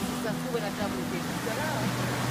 hewa na tabu.